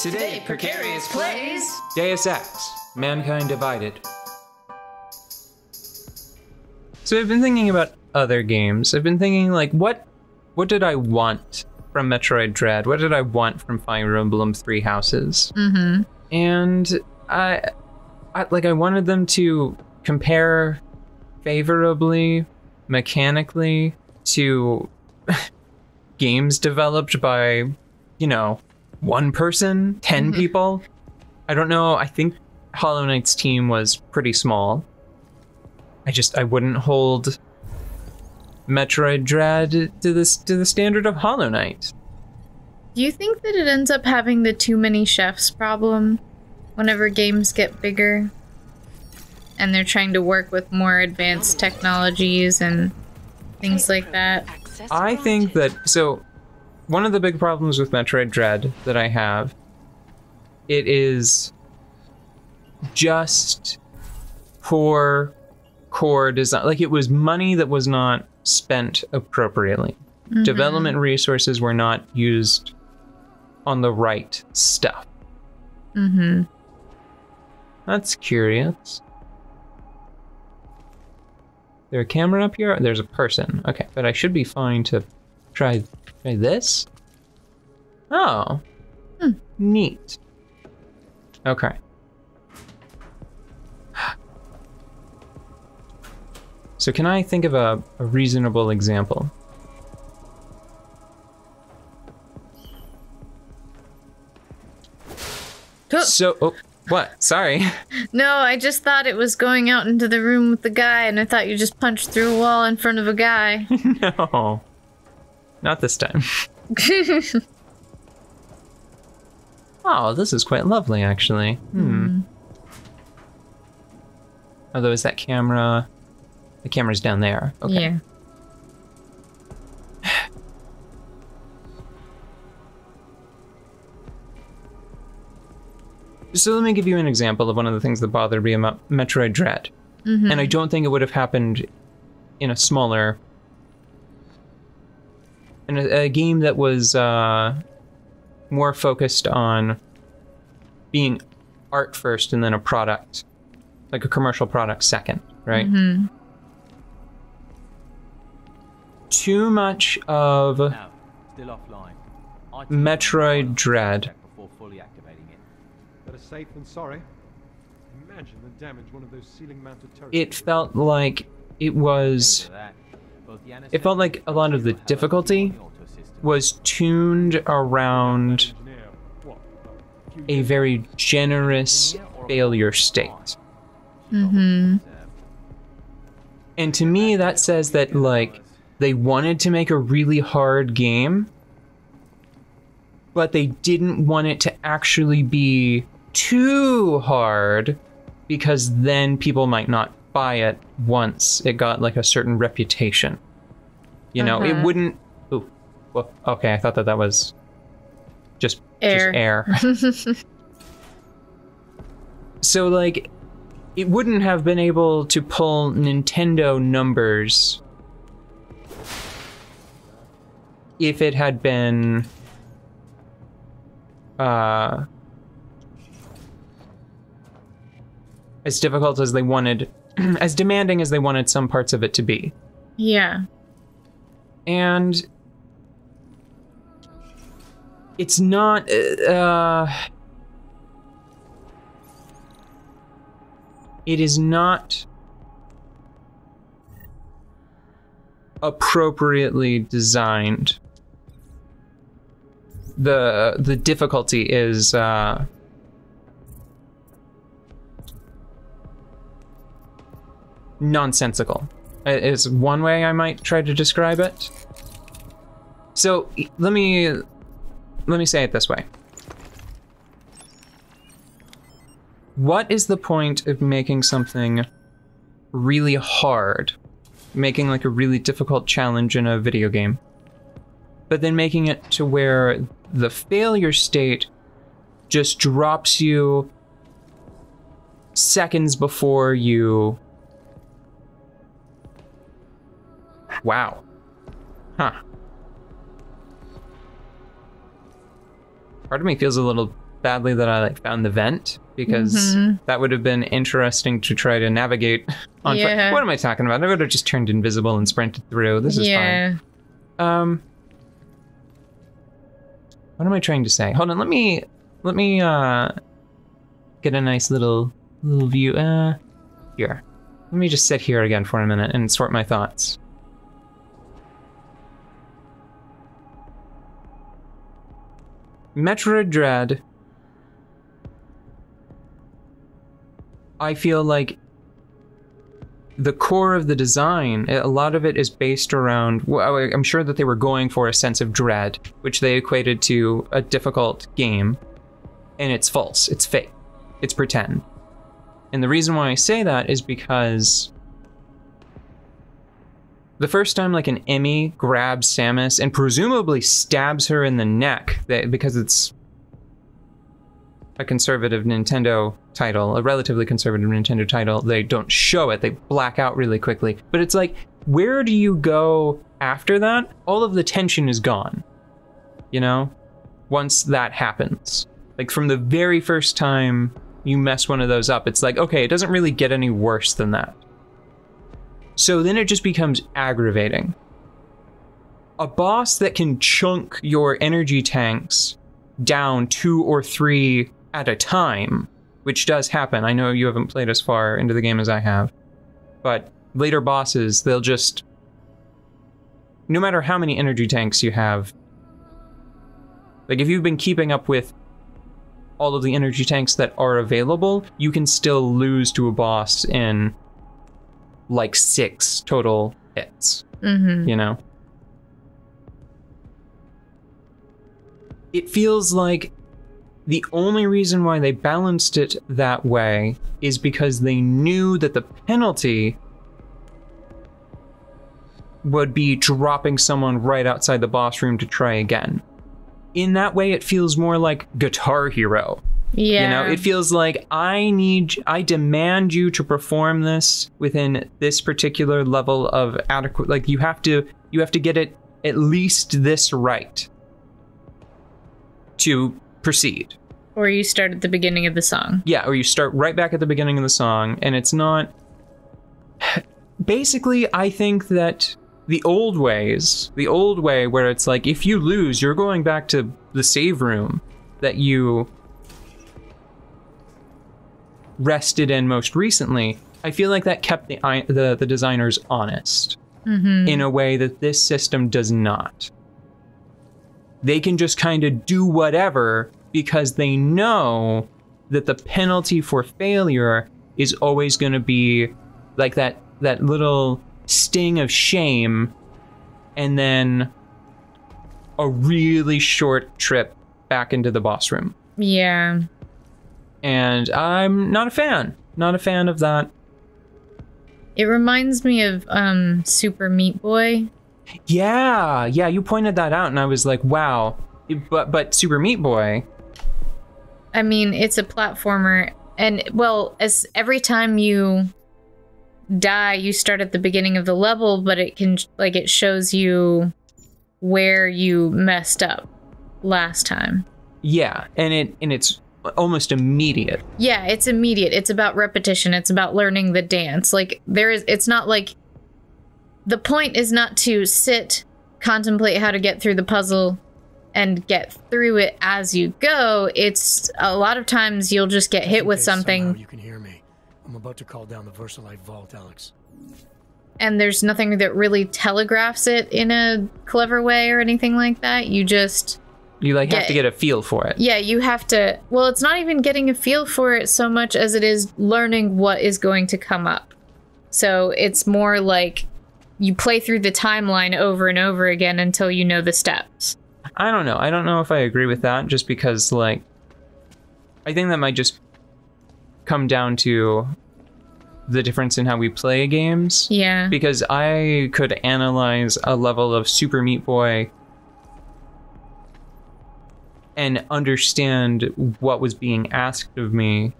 Today, Precarious plays Deus Ex, Mankind Divided. So I've been thinking about other games. I've been thinking like what what did I want from Metroid Dread? What did I want from Fire Emblem Three Houses? Mm-hmm. And I, I like I wanted them to compare favorably mechanically to games developed by, you know, one person, 10 Mhm. people. I don't know. I think Hollow Knight's team was pretty small. I just I wouldn't hold Metroid Dread to this to the standard of Hollow Knight. Do you think that it ends up having the too many chefs problem whenever games get bigger and they're trying to work with more advanced technologies and things like that? I think that so one of the big problems with Metroid Dread that I have it is just poor core design like it was money that was not spent appropriately. Development resources were not used on the right stuff. Mm-hmm. That's curious. There a camera up here? There's a person. Okay, but I should be fine to try try this. Oh. Hmm. Neat. Okay. So can I think of a, a reasonable example? So, oh, what? Sorry. No, I just thought it was going out into the room with the guy, and I thought you just punched through a wall in front of a guy. no. Not this time. Oh, this is quite lovely, actually. Hmm. Although, is that camera? The camera's down there. Okay. Yeah. So let me give you an example of one of the things that bothered me about Metroid Dread. Mm-hmm. And I don't think it would have happened in a smaller. In a, a game that was uh, more focused on being art first and then a product, like a commercial product second, right? Mm-hmm. Too much of No, still offline. Metroid Dread. check Before fully activating it. Better safe than sorry. Imagine the damage one of those ceiling-mounted turrets. it felt like it was After that, both Yanis it felt like a lot of the difficulty the auto system. was tuned around Engineer. What? few a very generous failure state. Mm-hmm. And to me, that says that, like, they wanted to make a really hard game, but they didn't want it to actually be too hard because then people might not buy it once it got like a certain reputation. You know, it Uh-huh. wouldn't. Ooh, well, okay, I thought that that was just Air. Just air. so like it wouldn't have been able to pull Nintendo numbers if it had been uh as difficult as they wanted as demanding as they wanted some parts of it to be. Yeah. And it's not uh it is not appropriately designed the the difficulty is uh nonsensical. Is one way i might try to describe it. So let me let me say it this way. What is the point of making something really hard making like a really difficult challenge in a video game but then making it to where the failure state just drops you seconds before you wow huh part of me feels a little badly that I like found the vent because Mhm. that would have been interesting to try to navigate on. Yeah. What am I talking about? I would have just turned invisible and sprinted through. This is yeah. fine. Um What am I trying to say? Hold on, let me let me uh get a nice little little view uh here. Let me just sit here again for a minute and sort my thoughts. Metroid Dread. I feel like the core of the design, a lot of it is based around. Well, I'm sure that they were going for a sense of dread, which they equated to a difficult game, and it's false. It's fake. It's pretend. And the reason why I say that is because the first time like an EMMI grabs Samus and presumably stabs her in the neck because it's a conservative Nintendo title, a relatively conservative Nintendo title, they don't show it. They black out really quickly. But it's like, where do you go after that? All of the tension is gone. You know? Once that happens. Like from the very first time you mess one of those up, it's like, okay, it doesn't really get any worse than that. So then it just becomes aggravating. A boss that can chunk your energy tanks down two or three at a time, which does happen. I know you haven't played as far into the game as I have, but later bosses, they'll just. No matter how many energy tanks you have, like if you've been keeping up with all of the energy tanks that are available, you can still lose to a boss in like six total hits, Mm-hmm. you know? It feels like the only reason why they balanced it that way is because they knew that the penalty would be dropping someone right outside the boss room to try again. In that way, it feels more like Guitar Hero. Yeah. You know, it feels like I need, I demand you to perform this within this particular level of adequate. Like you have to, you have to get it at least this right to proceed. or you start at the beginning of the song. Yeah, or you start right back at the beginning of the song, and it's not. Basically, I think that the old ways, the old way where it's like if you lose, you're going back to the save room that you rested in most recently. I feel like that kept the the, the designers honest Mm-hmm. in a way that this system does not. They can just kind of do whatever because they know that the penalty for failure is always going to be like that that little sting of shame and then a really short trip back into the boss room. Yeah. And I'm not a fan. Not a fan of that. It reminds me of um Super Meat Boy. Yeah, yeah, you pointed that out and I was like, wow. But but Super Meat Boy, I mean, it's a platformer and well, as every time you die, you start at the beginning of the level, but it can like it shows you where you messed up last time. yeah, and it and it's almost immediate. Yeah, it's immediate. It's about repetition. It's about learning the dance. Like there is it's not like the point is not to sit, contemplate how to get through the puzzle and get through it as you go. It's a lot of times you'll just get hit with case somehow something You can hear me. I'm about to call down the VersaLife vault, Alex. and there's nothing that really telegraphs it in a clever way or anything like that. You just You like have Yeah. to get a feel for it. Yeah, you have to. Well, it's not even getting a feel for it so much as it is learning what is going to come up. So it's more like you play through the timeline over and over again until you know the steps. I don't know. I don't know if I agree with that just because like I think that might just come down to the difference in how we play games. Yeah. because I could analyze a level of Super Meat Boy and understand what was being asked of me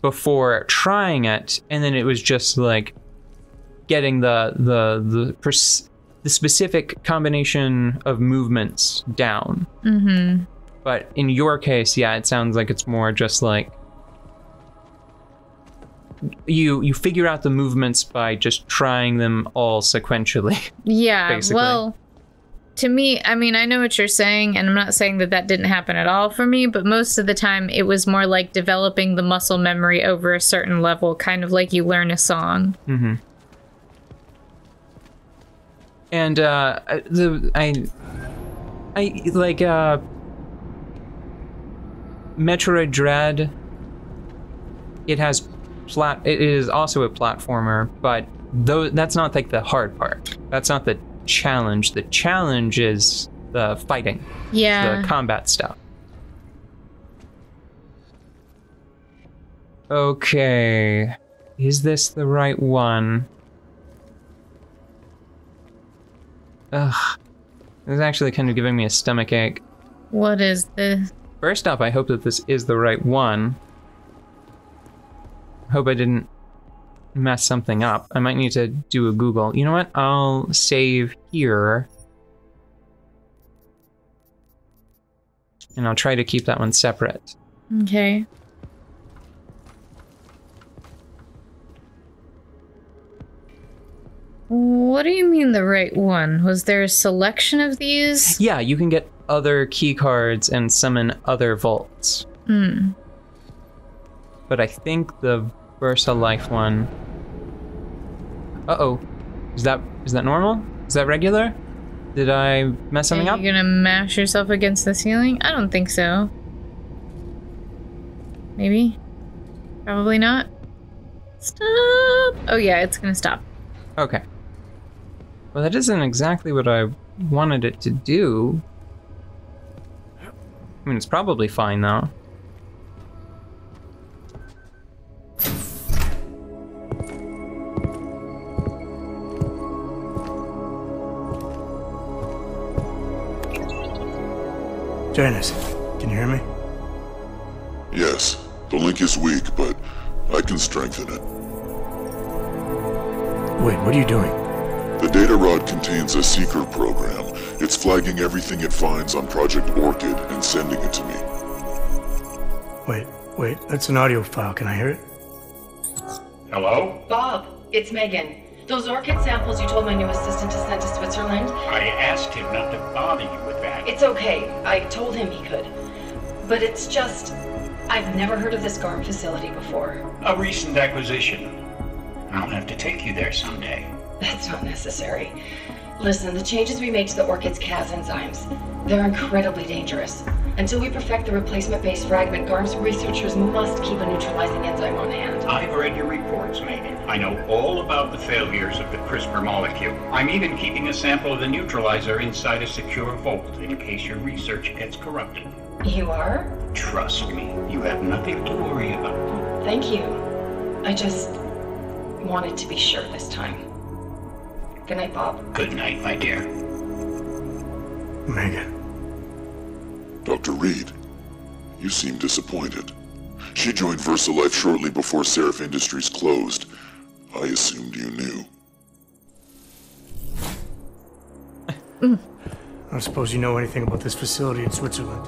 before trying it, and then it was just like getting the the the pers- the specific combination of movements down. Mm-hmm. But in your case, yeah, it sounds like it's more just like you you figure out the movements by just trying them all sequentially. Yeah, basically. well, to me, I mean, I know what you're saying, and I'm not saying that that didn't happen at all for me, but most of the time it was more like developing the muscle memory over a certain level, kind of like you learn a song. Mm-hmm. And uh, the I, I like uh, Metroid Dread. It has plat. It is also a platformer, but though that's not like the hard part. That's not the challenge. The challenge is the fighting, Yeah. the combat stuff. Okay, is this the right one? Ugh. This is actually kind of giving me a stomach ache. what is this? First off, I hope that this is the right one. Hope I didn't mess something up. I might need to do a Google. You know what? I'll save here. And I'll try to keep that one separate. Okay. What do you mean the right one? Was there a selection of these? Yeah, you can get other key cards and summon other vaults. Hmm. But I think the VersaLife one. Uh oh. Is that is that normal? Is that regular? Did I mess something Are up? you gonna mash yourself against the ceiling? I don't think so. Maybe? Probably not. Stop! Oh yeah, it's gonna stop. Okay. Well, that isn't exactly what I wanted it to do. I mean, it's probably fine though. Janus, can you hear me? Yes, the link is weak, but I can strengthen it. Wait, what are you doing? The data rod contains a seeker program. It's flagging everything it finds on Project Orchid and sending it to me. Wait, wait, that's an audio file. Can I hear it? Hello? Bob, it's Megan. Those orchid samples you told my new assistant to send to Switzerland? I asked him not to bother you with that. It's okay. I told him he could. But it's just. I've never heard of this GARM facility before. a recent acquisition. I'll have to take you there someday. That's not necessary. Listen, the changes we made to the orchid's Cas enzymes, they're incredibly dangerous. Until we perfect the replacement-based fragment, GARM's researchers must keep a neutralizing enzyme on hand. I've read your reports, Megan. I know all about the failures of the CRISPR molecule. I'm even keeping a sample of the neutralizer inside a secure vault in case your research gets corrupted. You are? Trust me, you have nothing to worry about. Thank you. I just wanted to be sure this time. Good night, Bob. Good night, my dear. Megan. Dr. Reed, you seem disappointed. She joined VersaLife shortly before Sarif Industries closed. I assumed you knew. I don't suppose you know anything about this facility in Switzerland.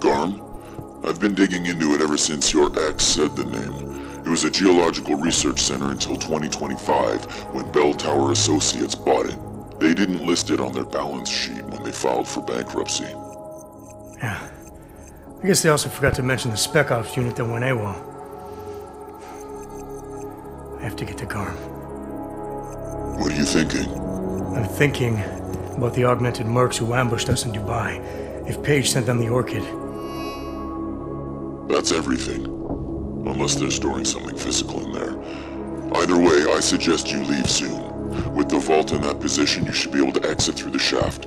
Garm? I've been digging into it ever since your ex said the name. It was a geological research center until 2025, when Belltower Associates bought it. They didn't list it on their balance sheet when they filed for bankruptcy. I guess they also forgot to mention the spec ops unit that went AWOL. I have to get to Garm. What are you thinking? I'm thinking about the augmented mercs who ambushed us in Dubai. If Page sent them the orchid, That's everything. Unless they're storing something physical in there. Either way, I suggest you leave soon. With the vault in that position, you should be able to exit through the shaft.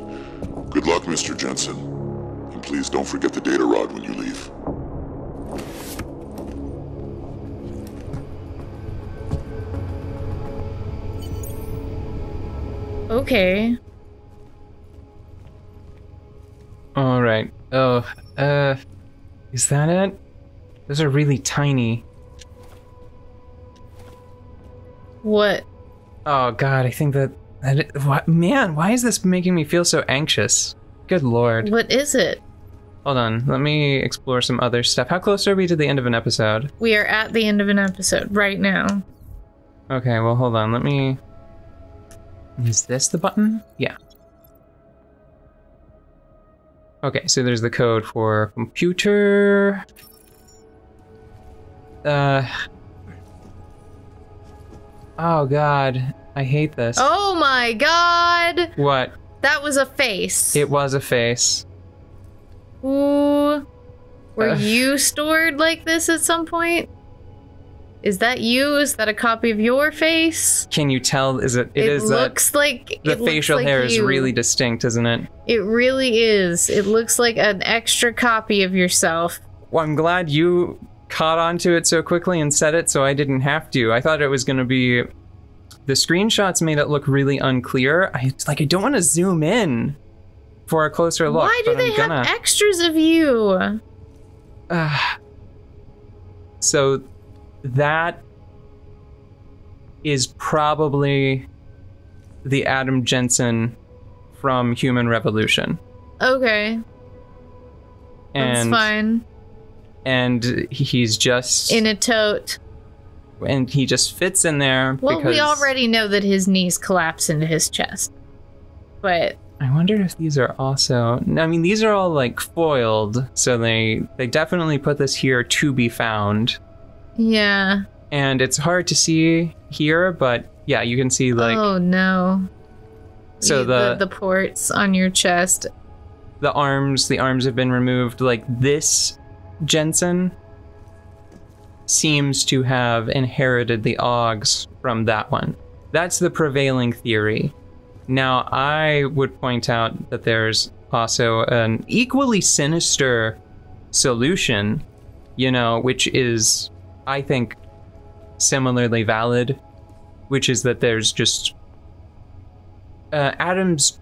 Good luck, Mr. Jensen. And please don't forget the data rod when you leave. Okay. All right. Oh, uh, is that it? Those are really tiny. What? Oh God, I think that that it, what, man, why is this making me feel so anxious? Good lord. What is it? Hold on, let me explore some other stuff. How close are we to the end of an episode? We are at the end of an episode right now. Okay, well, hold on. Let me. Is this the button? Yeah. Okay, so there's the code for computer. Uh. Oh god, I hate this. Oh my god! What? That was a face. It was a face. Ooh. Were you stored like this at some point? Is that you? Is that a copy of your face? Can you tell? Is it? it it is looks like the facial like hair is really distinct, isn't it? It really is. It looks like an extra copy of yourself. Well, I'm glad you caught onto it so quickly and said it so I didn't have to. I thought it was going to be. The screenshots made it look really unclear. I like I don't want to zoom in for a closer look. Why do they I'm gonna. have extras of you? Ah. so that is probably the Adam Jensen from Human Revolution. Okay, that's And fine. and he's just In a tote. and he just fits in there Well, because we already know that his knees collapse into his chest. But I wonder if these are also I mean these are all like foiled so they they definitely put this here to be found yeah. and it's hard to see here but yeah you can see like oh no. So You- the- the ports on your chest. the arms the arms have been removed like this jensen seems to have inherited the augs from that one that's the prevailing theory now i would point out that there's also an equally sinister solution you know which is i think similarly valid which is that there's just uh, adam's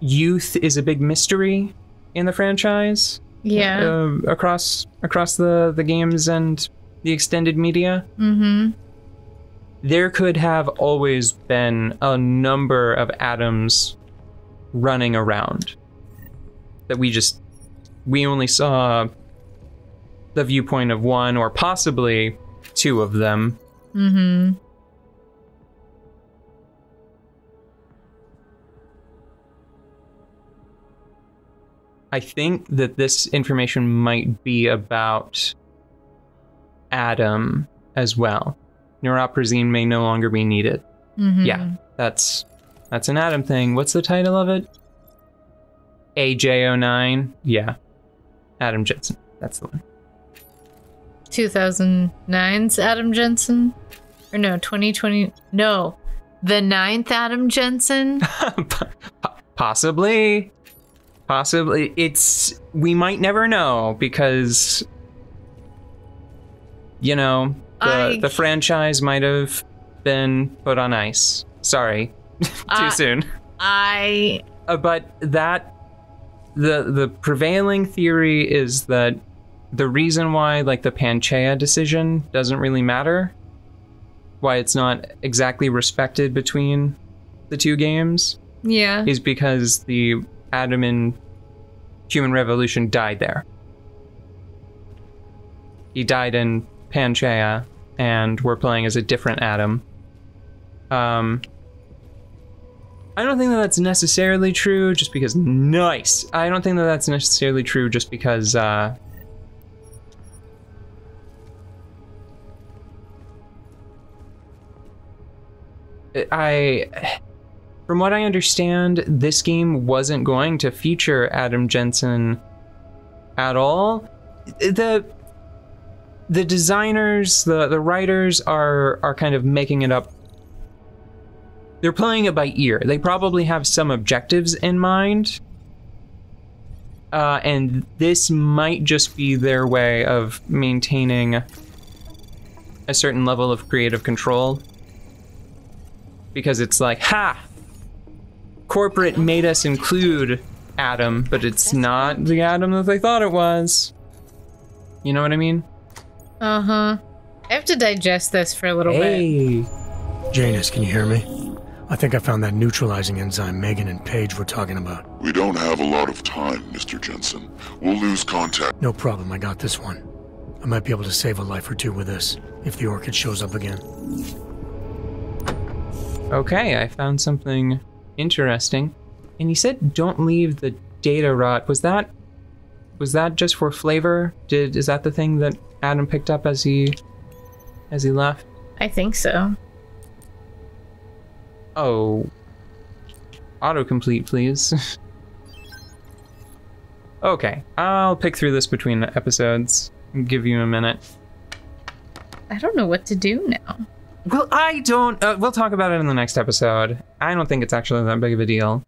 youth is a big mystery in the franchise Yeah. uh, across across the the games and the extended media mm-hmm. There could have always been a number of atoms running around that we just we only saw the viewpoint of one or possibly two of them Mm-hmm. I think that this information might be about Adam as well. Neuropozyne may no longer be needed. Mm-hmm. Yeah, that's that's an Adam thing. What's the title of it? AJ09. Yeah, Adam Jensen. That's the one. 2009's Adam Jensen? Or no, 2020. No. The ninth Adam Jensen? Po- Possibly. Possibly. It's. We might never know because. You know, the, I- the franchise might have been put on ice. Sorry. Too I- soon. I. Uh, but that. The, the prevailing theory is that the reason why, like, the Panchaea decision doesn't really matter, why it's not exactly respected between the two games, Yeah. is because the Adam in Human Revolution died there. He died in Panchaea, and we're playing as a different Adam. Um, I don't think that that's necessarily true just because. Nice! I don't think that that's necessarily true just because, uh. I. From what I understand, this game wasn't going to feature Adam Jensen at all. The the designers, the the writers are are kind of making it up. They're playing it by ear. They probably have some objectives in mind. Uh, and this might just be their way of maintaining a certain level of creative control. Because it's like, ha! corporate made us include Adam, but it's not the Adam that they thought it was. You know what I mean? Uh huh. I have to digest this for a little bit. Hey. Janus, can you hear me? I think I found that neutralizing enzyme Megan and Page were talking about. We don't have a lot of time, Mr. Jensen. We'll lose contact. No problem, I got this one. I might be able to save a life or two with this, if the orchid shows up again. Okay, I found something interesting. And he said don't leave the data rod. Was that was that just for flavor? Did is that the thing that Adam picked up as he as he left? I think so. Oh. Autocomplete, please. okay, I'll pick through this between the episodes. Give you a minute. I don't know what to do now. Well, I don't. Uh, we'll talk about it in the next episode. I don't think it's actually that big of a deal.